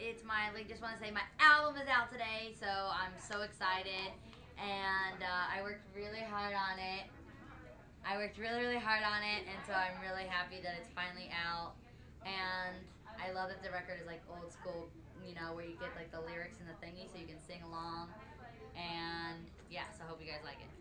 it's my like just want to say my album is out today, so I'm so excited, and uh, I worked really hard on it. I worked really really hard on it, and so I'm really happy that it's finally out. And I love that the record is like old school, you know, where you get like the lyrics and the thingy, so you can sing along. And yeah, so I hope you guys like it.